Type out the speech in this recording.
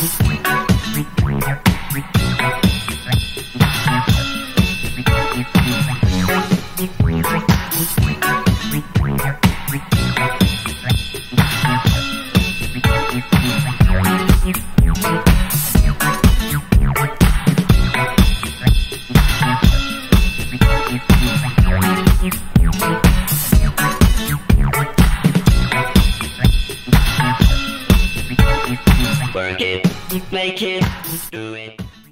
Thank you. Work it, make it, do it.